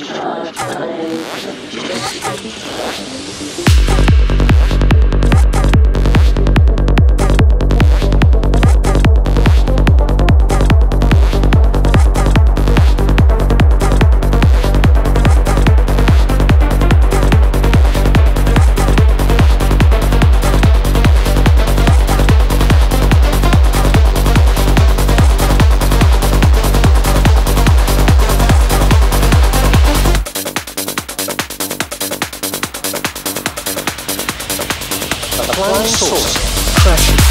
Charge unable. one source, pressure.